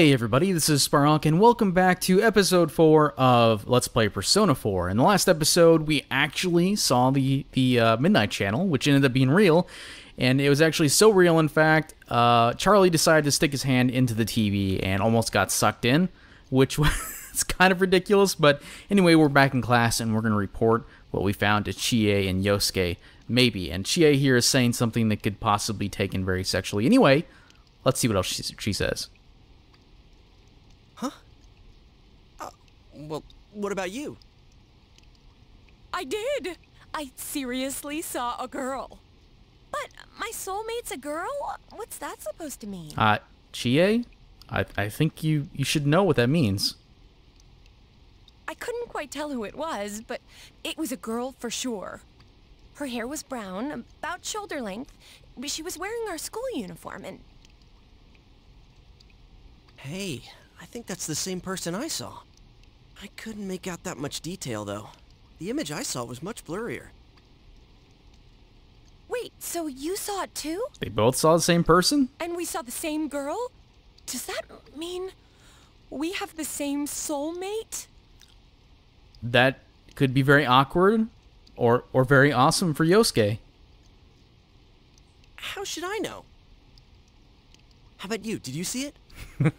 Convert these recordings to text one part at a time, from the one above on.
Hey everybody, this is Sparhawk, and welcome back to episode 4 of Let's Play Persona 4. In the last episode, we actually saw the, the uh, Midnight Channel, which ended up being real, and it was actually so real, in fact, uh, Charlie decided to stick his hand into the TV and almost got sucked in, which was kind of ridiculous, but anyway, we're back in class, and we're going to report what we found to Chie and Yosuke, maybe, and Chie here is saying something that could possibly be taken very sexually. Anyway, let's see what else she, she says. Well, what about you? I did. I seriously saw a girl. But my soulmate's a girl? What's that supposed to mean? Uh, Chie? I, I think you, you should know what that means. I couldn't quite tell who it was, but it was a girl for sure. Her hair was brown, about shoulder length, but she was wearing our school uniform and... Hey, I think that's the same person I saw. I couldn't make out that much detail, though. The image I saw was much blurrier. Wait, so you saw it too? They both saw the same person? And we saw the same girl? Does that mean we have the same soulmate? That could be very awkward or, or very awesome for Yosuke. How should I know? How about you? Did you see it?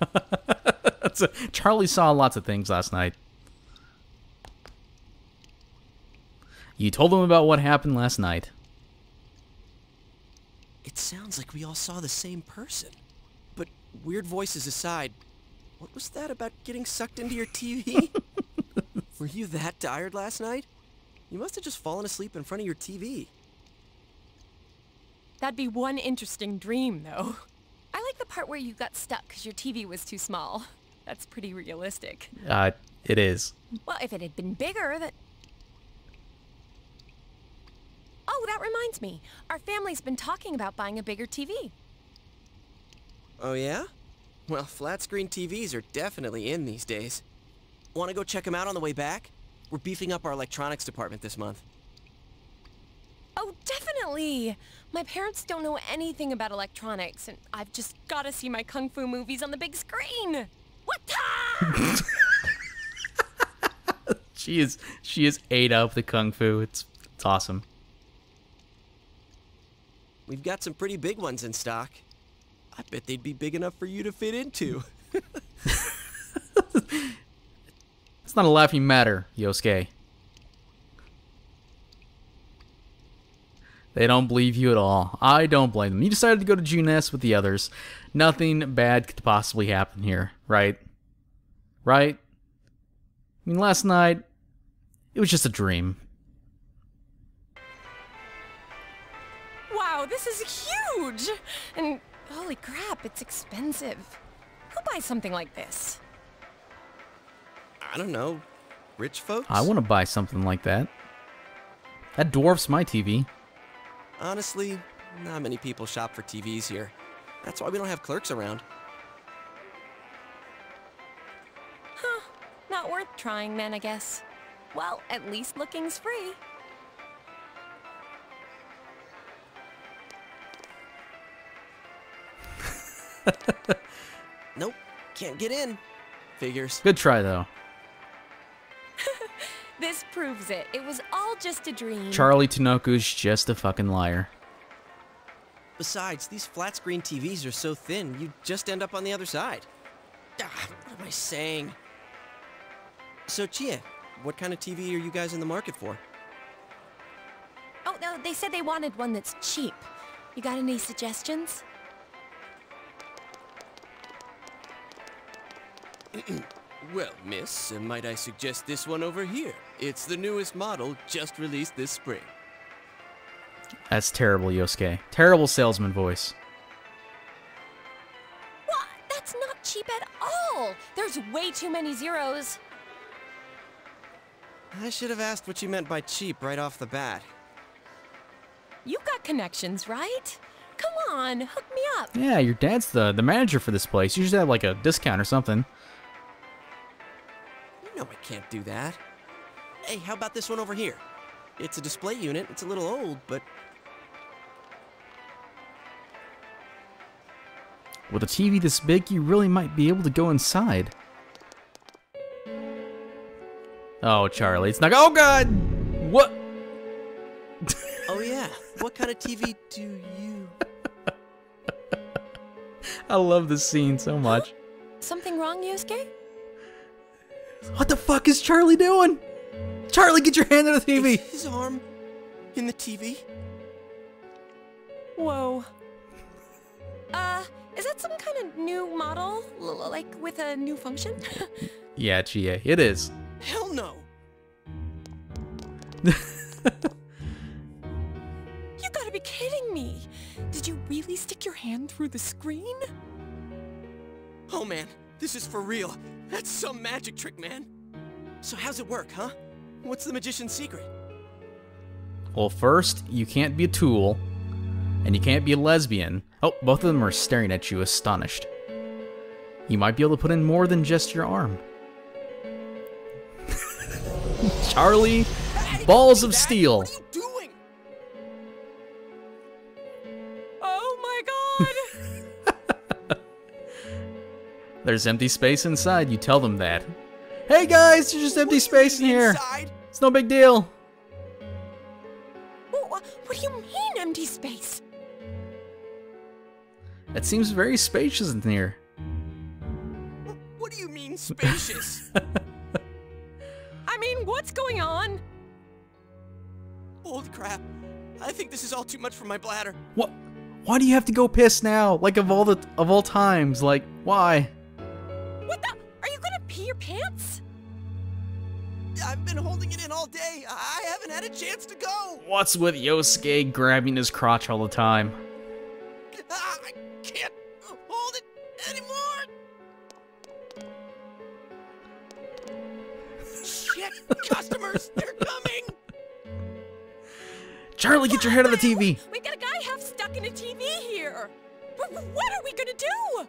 Charlie saw lots of things last night. You told them about what happened last night. It sounds like we all saw the same person. But weird voices aside, what was that about getting sucked into your TV? Were you that tired last night? You must have just fallen asleep in front of your TV. That'd be one interesting dream, though. I like the part where you got stuck because your TV was too small. That's pretty realistic. Uh, it is. Well, if it had been bigger, that... Oh, that reminds me. Our family's been talking about buying a bigger TV. Oh yeah? Well, flat screen TVs are definitely in these days. Want to go check them out on the way back? We're beefing up our electronics department this month. Oh, definitely! My parents don't know anything about electronics, and I've just got to see my kung fu movies on the big screen! What? she is she is ate up the kung fu. It's it's awesome. We've got some pretty big ones in stock. I bet they'd be big enough for you to fit into. it's not a laughing matter, Yosuke. They don't believe you at all. I don't blame them. You decided to go to Junes with the others. Nothing bad could possibly happen here, right? Right? I mean, last night, it was just a dream. This is huge! And holy crap, it's expensive. Who buys something like this? I don't know. Rich folks? I want to buy something like that. That dwarfs my TV. Honestly, not many people shop for TVs here. That's why we don't have clerks around. Huh. Not worth trying then, I guess. Well, at least looking's free. nope. Can't get in. Figures. Good try, though. this proves it. It was all just a dream. Charlie Tanoku's just a fucking liar. Besides, these flat screen TVs are so thin, you just end up on the other side. Ah, what am I saying? So, Chie, what kind of TV are you guys in the market for? Oh, no, they said they wanted one that's cheap. You got any suggestions? well, miss, might I suggest this one over here? It's the newest model, just released this spring. That's terrible, Yosuke. Terrible salesman voice. What? That's not cheap at all! There's way too many zeros. I should have asked what you meant by cheap right off the bat. You've got connections, right? Come on, hook me up. Yeah, your dad's the, the manager for this place. You should have like a discount or something. You know I can't do that. Hey, how about this one over here? It's a display unit. It's a little old, but... With a TV this big, you really might be able to go inside. Oh, Charlie, it's not. Oh, God! What? Oh yeah. What kind of TV do you? I love this scene so much. Something wrong, Yosuke? What the fuck is Charlie doing? Charlie, get your hand on the TV! Is his arm in the TV? Whoa. Uh, is that some kind of new model? L- like with a new function? Yeah, GA, it is. Hell no. you gotta be kidding me. Did you really stick your hand through the screen? Oh man, this is for real. That's some magic trick, man. So how's it work, huh? What's the magician's secret? Well, first, you can't be a tool, and you can't be a lesbian. Oh, both of them are staring at you, astonished. You might be able to put in more than just your arm. Charlie, balls of steel. There's empty space inside. You tell them that. Hey guys, there's just empty space in here. Inside? It's no big deal. Wha- wha- what do you mean, empty space? It seems very spacious in here. What do you mean spacious? I mean, what's going on? Holy crap. I think this is all too much for my bladder. What? Why do you have to go piss now? Like of all the of all times, like why? I've been holding it in all day. I haven't had a chance to go. What's with Yosuke grabbing his crotch all the time? Ah, I can't hold it anymore. Shit, customers, they're coming. Charlie, get your head on the TV. We've got a guy half stuck in a TV here. Wh- wh- What are we gonna do?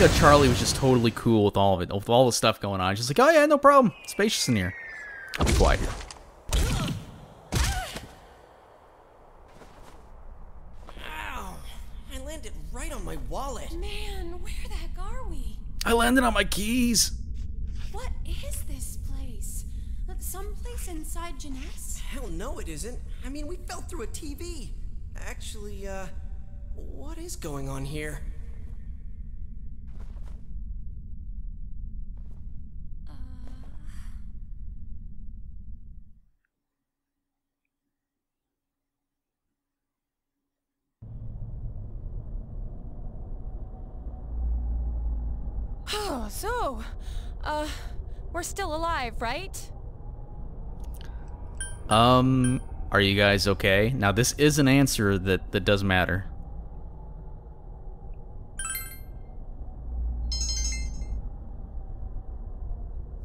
Like how Charlie was just totally cool with all of it, with all the stuff going on. Just like, oh yeah, no problem. It's spacious in here. I'll be quiet here. Ow! I landed right on my wallet. Man, where the heck are we? I landed on my keys. What is this place? Someplace inside Junes? Hell no, it isn't. I mean, we fell through a TV. Actually, uh, what is going on here? Oh, so, uh, we're still alive, right? Um, are you guys okay? Now this is an answer that that does matter.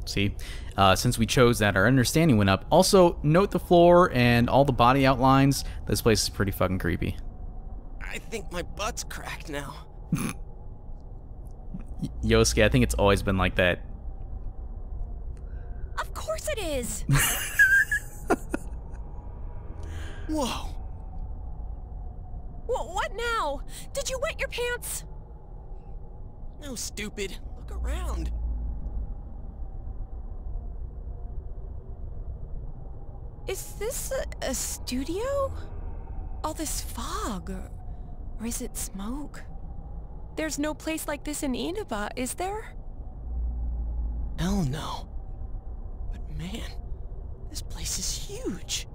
See, uh, since we chose that, our understanding went up. Also, note the floor and all the body outlines. This place is pretty fucking creepy. I think my butt's cracked now. Y- Yosuke, I think it's always been like that. Of course it is. Whoa! Wh- what now? Did you wet your pants? No, stupid. Look around. Is this a, a studio? All this fog, or, or is it smoke? There's no place like this in Inaba, is there? Hell no. But man, this place is huge.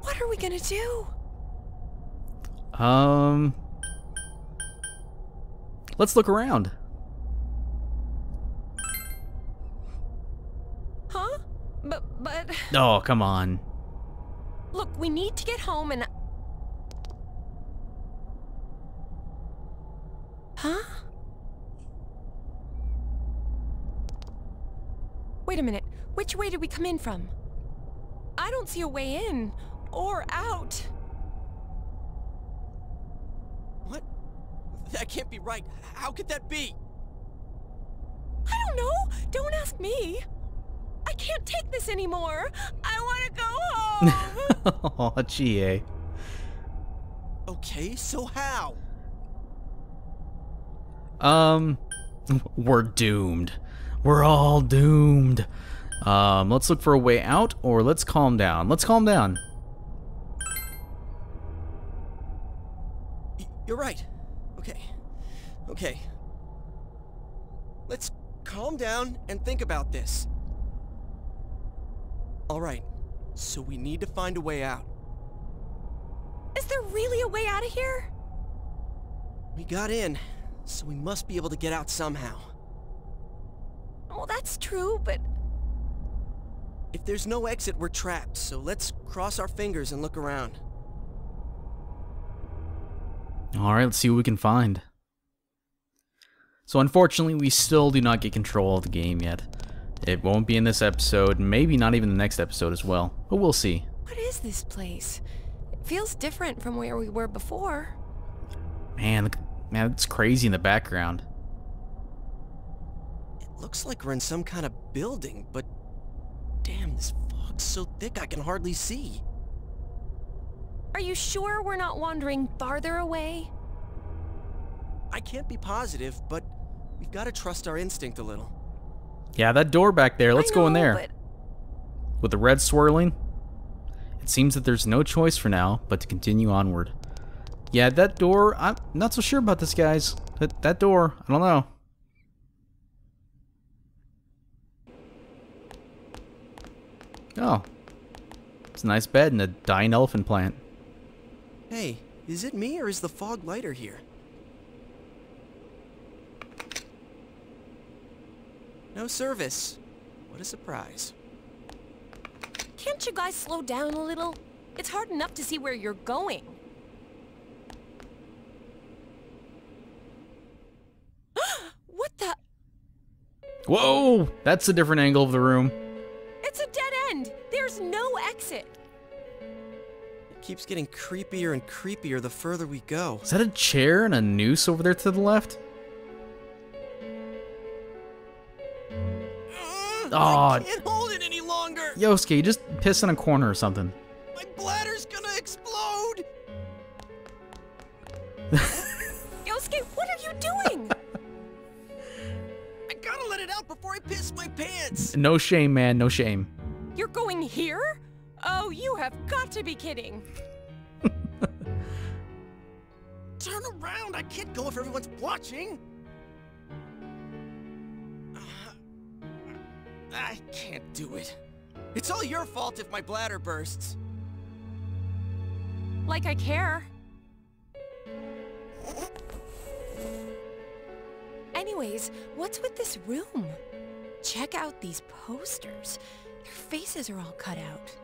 What are we gonna do? Um, let's look around. Huh? But, but, Oh, come on. look, we need to get home and... Huh? Wait a minute. Which way did we come in from? I don't see a way in or out. What? That can't be right. How could that be? I don't know. Don't ask me. I can't take this anymore. I want to go home. oh, GA. Okay, so how? Um, we're doomed. We're all doomed. Um, let's look for a way out, or let's calm down. Let's calm down. You're right. Okay. Okay. Let's calm down and think about this. Alright, so we need to find a way out. Is there really a way out of here? We got in, so we must be able to get out somehow. Well, that's true, but If there's no exit, we're trapped, so let's cross our fingers and look around. All right, let's see what we can find. So unfortunately, we still do not get control of the game yet. It won't be in this episode, maybe not even the next episode as well, but we'll see. what is this place? It feels different from where we were before. Man, look, man, it's crazy in the background. It looks like we're in some kind of building, but damn, this fog's so thick I can hardly see. Are you sure we're not wandering farther away? I can't be positive, but we've got to trust our instinct a little. Yeah, that door back there, let's I go in there. But With the red swirling, it seems that there's no choice for now but to continue onward. Yeah, that door, I'm not so sure about this, guys. That, that door, I don't know. Oh. It's a nice bed and a dying elephant plant. Hey, is it me or is the fog lighter here? No service. What a surprise. can't you guys slow down a little? It's hard enough to see where you're going. what the? Whoa! That's a different angle of the room. Keeps getting creepier and creepier the further we go. Is that a chair and a noose over there to the left? Ugh, Aw. I can't hold it any longer. Yosuke, just piss in a corner or something. My bladder's gonna explode. Yosuke, what are you doing? I gotta let it out before I piss my pants. No shame, man, no shame. You're going here? Oh, you have got to be kidding. Around. I can't go if everyone's watching. Uh, I can't do it. It's all your fault if my bladder bursts. Like I care. Anyways, what's with this room? Check out these posters. Their faces are all cut out.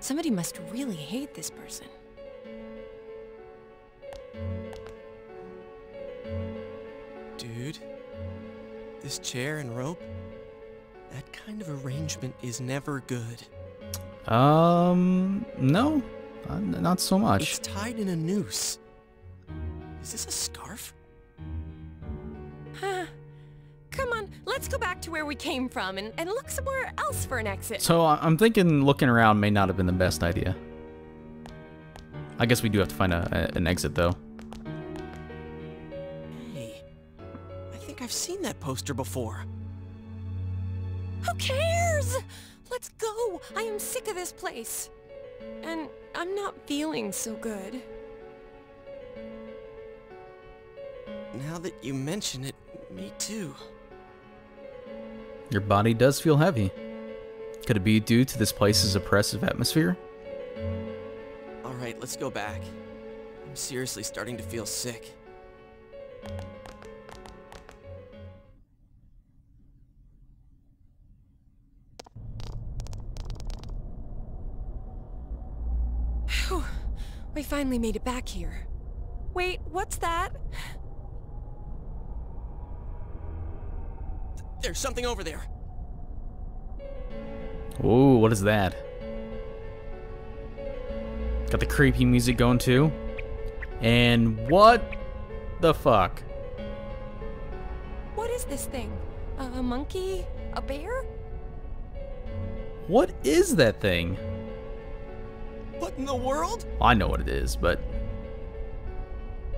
Somebody must really hate this person. Dude, this chair and rope, that kind of arrangement is never good. Um, no, uh, not so much. It's tied in a noose. Is this a scarf? Huh. Come on, let's go back to where we came from and, and look somewhere else for an exit. So I- I'm thinking looking around may not have been the best idea. I guess we do have to find a, a- an exit though. I've seen that poster before. Who cares? Let's go. I am sick of this place. And I'm not feeling so good. Now that you mention it, me too. Your body does feel heavy. Could it be due to this place's oppressive atmosphere? Alright, let's go back. I'm seriously starting to feel sick. We finally made it back here. Wait, what's that? There's something over there. Ooh, what is that? Got the creepy music going too. And what the fuck? What is this thing? A monkey? A bear? What is that thing? In the world? I know what it is, but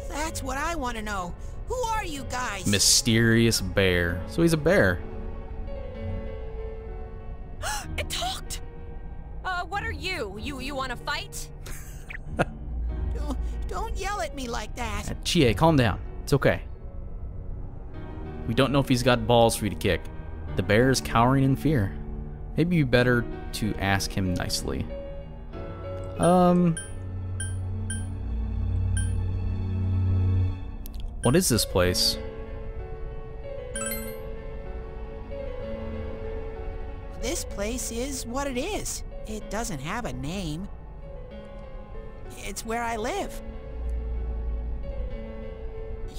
That's what I want to know. Who are you guys? mysterious bear. So he's a bear. It talked! Uh, what are you? You you want to fight? Don't- Don't yell at me like that. Uh, Chie, calm down. It's okay. We don't know if he's got balls for you to kick. The bear is cowering in fear. Maybe you better to ask him nicely. Um. What is this place? This place is what it is. It doesn't have a name. It's where I live.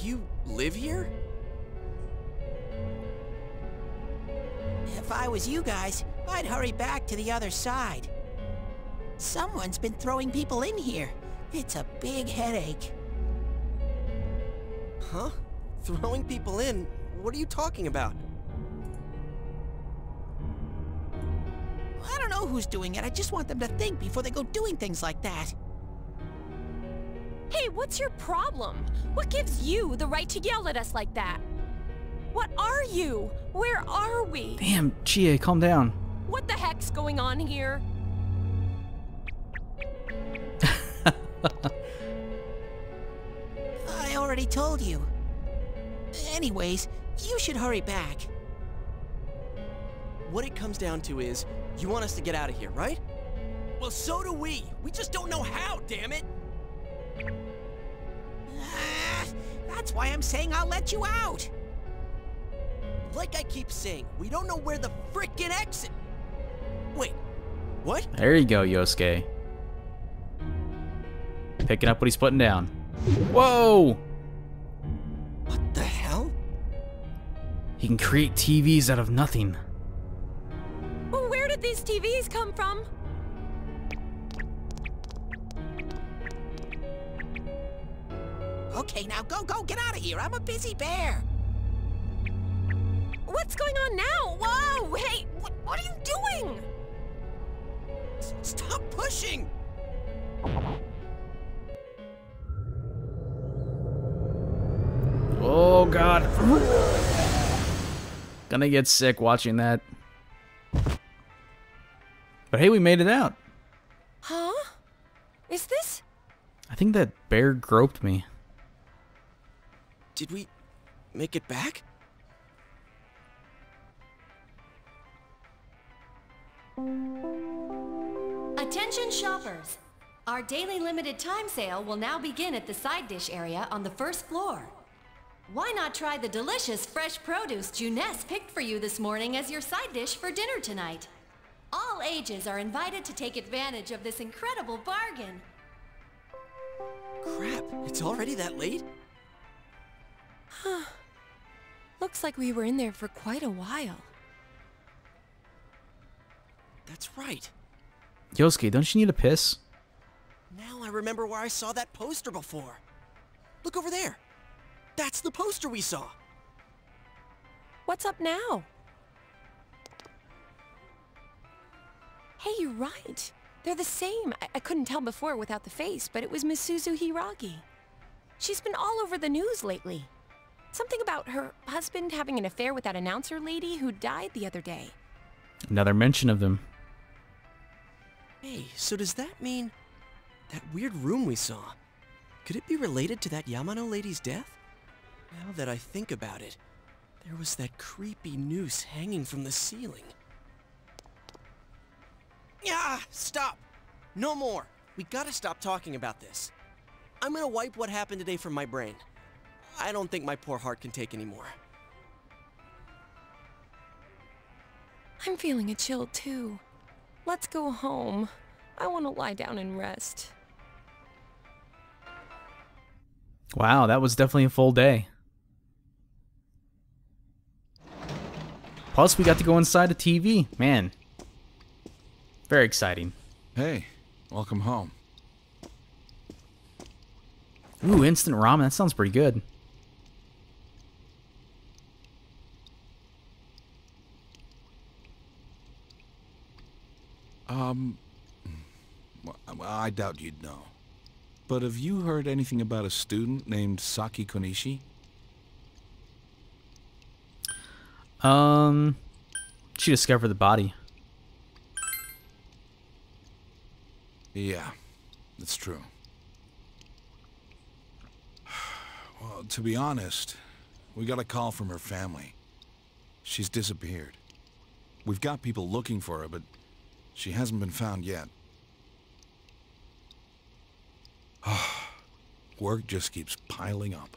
You live here? If I was you guys, I'd hurry back to the other side. Someone's been throwing people in here. It's a big headache. Huh? Throwing people in? What are you talking about? I don't know who's doing it. I just want them to think before they go doing things like that. Hey, what's your problem? What gives you the right to yell at us like that? What are you? Where are we? Damn, Chie, calm down. What the heck's going on here? I already told you. Anyways, you should hurry back. What it comes down to is, you want us to get out of here, right? Well, so do we. We just don't know how, damn it. Ah, that's why I'm saying I'll let you out. Like I keep saying, we don't know where the frickin' exit. Wait, what? There you go, Yosuke. Picking up what he's putting down. Whoa! What the hell? He can create TVs out of nothing. Well, where did these TVs come from? Okay, now go, go, get out of here. I'm a busy bear. What's going on now? Whoa! Hey, what, what are you doing? S- Stop pushing! Oh god. Gonna get sick watching that. But hey, we made it out. Huh? Is this? I think that bear groped me. Did we make it back? Attention shoppers! Our daily limited time sale will now begin at the side dish area on the first floor. Why not try the delicious fresh produce Junes picked for you this morning as your side dish for dinner tonight? All ages are invited to take advantage of this incredible bargain. Crap, it's already that late? Huh. Looks like we were in there for quite a while. That's right. Yosuke, don't you need a piss? Now I remember where I saw that poster before. Look over there. That's the poster we saw. What's up now? Hey, you're right. They're the same. I, I couldn't tell before without the face, but it was Misuzu Hiiragi. She's been all over the news lately. Something about her husband having an affair with that announcer lady who died the other day. Another mention of them. Hey, so does that mean that weird room we saw? Could it be related to that Yamano lady's death? Now that I think about it, there was that creepy noose hanging from the ceiling. Yeah, stop! No more! We gotta stop talking about this. I'm gonna wipe what happened today from my brain. I don't think my poor heart can take anymore. I'm feeling a chill too. Let's go home. I want to lie down and rest. Wow, that was definitely a full day. Plus, we got to go inside a TV. Man, very exciting. Hey, welcome home. Ooh, instant ramen. That sounds pretty good. Um, I doubt you'd know. But have you heard anything about a student named Saki Konishi? Um, she discovered the body. Yeah, that's true. Well, to be honest, we got a call from her family. She's disappeared. We've got people looking for her, but she hasn't been found yet. Work just keeps piling up.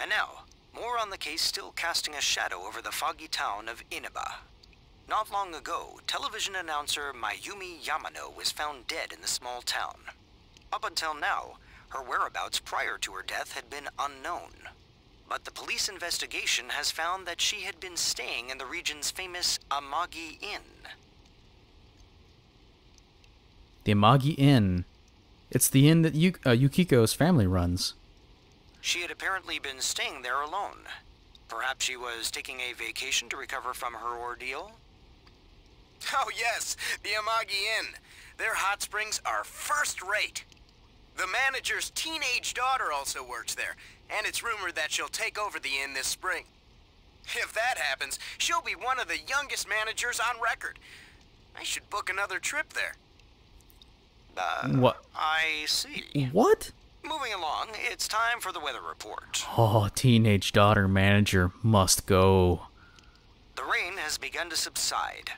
And now, more on the case still casting a shadow over the foggy town of Inaba. Not long ago, television announcer Mayumi Yamano was found dead in the small town. Up until now, her whereabouts prior to her death had been unknown. But the police investigation has found that she had been staying in the region's famous Amagi Inn. The Amagi Inn. It's the inn that uh, Yukiko's family runs. She had apparently been staying there alone. Perhaps she was taking a vacation to recover from her ordeal? Oh yes, the Amagi Inn. Their hot springs are first rate. The manager's teenage daughter also works there, and it's rumored that she'll take over the inn this spring. If that happens, she'll be one of the youngest managers on record. I should book another trip there. Uh, What? I see. What? Moving along, it's time for the weather report. Oh, teenage daughter manager must go. The rain has begun to subside.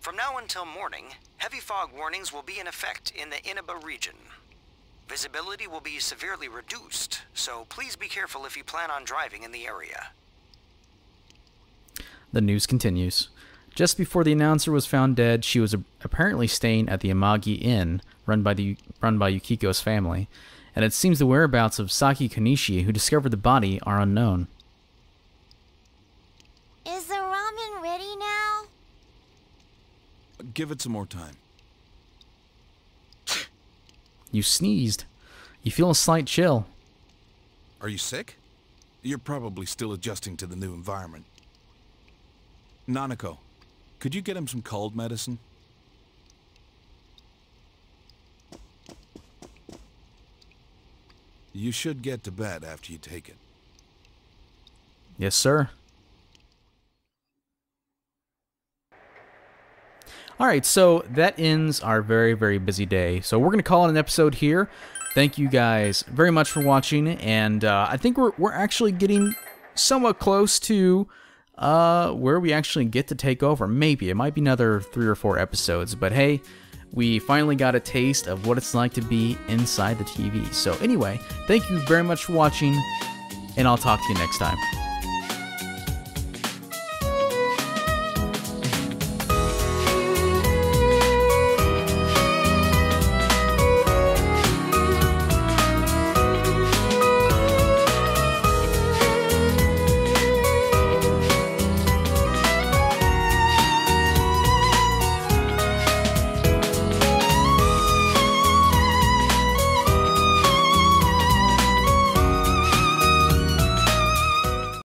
From now until morning, heavy fog warnings will be in effect in the Inaba region. Visibility will be severely reduced, so please be careful if you plan on driving in the area. The news continues. Just before the announcer was found dead, she was apparently staying at the Amagi Inn, run by the run by Yukiko's family, and it seems the whereabouts of Saki Konishi, who discovered the body, are unknown. Is the ramen ready now? Give it some more time. You sneezed. You feel a slight chill. Are you sick? You're probably still adjusting to the new environment. Nanako, could you get him some cold medicine? You should get to bed after you take it. Yes, sir. All right, so that ends our very, very busy day. So we're going to call it an episode here. Thank you guys very much for watching, and uh, I think we're, we're actually getting somewhat close to uh, where we actually get to take over. Maybe. It might be another three or four episodes, but hey, we finally got a taste of what it's like to be inside the TV. So anyway, thank you very much for watching, and I'll talk to you next time.